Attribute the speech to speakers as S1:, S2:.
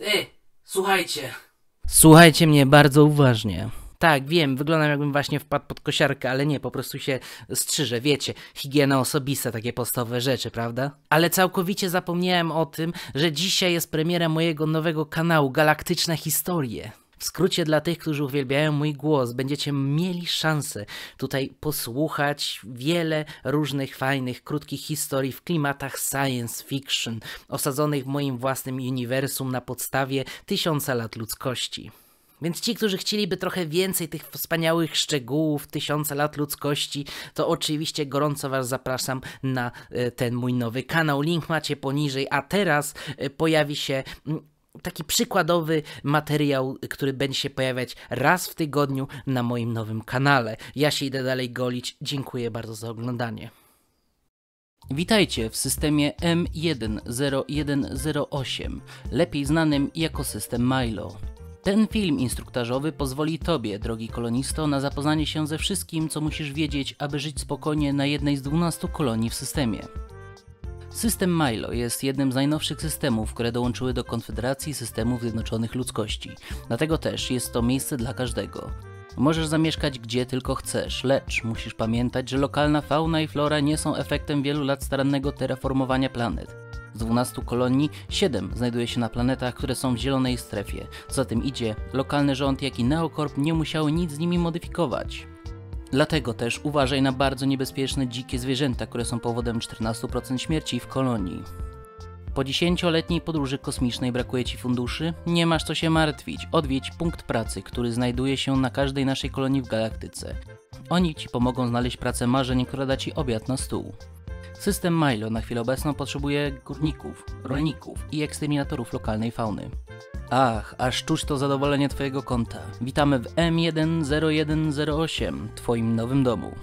S1: Ej, słuchajcie.
S2: Słuchajcie mnie bardzo uważnie. Tak, wiem, wyglądam jakbym właśnie wpadł pod kosiarkę, ale nie, po prostu się strzyżę, wiecie, higiena osobista, takie podstawowe rzeczy, prawda? Ale całkowicie zapomniałem o tym, że dzisiaj jest premiera mojego nowego kanału Galaktyczne Historie. W skrócie dla tych, którzy uwielbiają mój głos, będziecie mieli szansę tutaj posłuchać wiele różnych fajnych, krótkich historii w klimatach science fiction, osadzonych w moim własnym uniwersum na podstawie tysiąca lat ludzkości. Więc ci, którzy chcieliby trochę więcej tych wspaniałych szczegółów tysiąca lat ludzkości, to oczywiście gorąco Was zapraszam na e, ten mój nowy kanał. Link macie poniżej, a teraz e, pojawi się mm, taki przykładowy materiał, który będzie się pojawiać raz w tygodniu na moim nowym kanale. Ja się idę dalej golić. Dziękuję bardzo za oglądanie. Witajcie w systemie M10108, lepiej znanym jako system Milo. Ten film instruktażowy pozwoli Tobie, drogi kolonisto, na zapoznanie się ze wszystkim, co musisz wiedzieć, aby żyć spokojnie na jednej z 12 kolonii w systemie. System Milo jest jednym z najnowszych systemów, które dołączyły do Konfederacji Systemów Zjednoczonych Ludzkości. Dlatego też jest to miejsce dla każdego. Możesz zamieszkać gdzie tylko chcesz, lecz musisz pamiętać, że lokalna fauna i flora nie są efektem wielu lat starannego terraformowania planet. Z 12 kolonii 7 znajduje się na planetach, które są w zielonej strefie. Za tym idzie, lokalny rząd jak i Neocorp nie musiały nic z nimi modyfikować. Dlatego też uważaj na bardzo niebezpieczne dzikie zwierzęta, które są powodem 14% śmierci w kolonii. Po 10-letniej podróży kosmicznej brakuje Ci funduszy? Nie masz co się martwić. Odwiedź punkt pracy, który znajduje się na każdej naszej kolonii w galaktyce. Oni Ci pomogą znaleźć pracę marzeń, która da Ci obiad na stół. System Milo na chwilę obecną potrzebuje górników, rolników i eksterminatorów lokalnej fauny. Ach, aż czuć to zadowolenie Twojego konta. Witamy w M10108, Twoim nowym domu.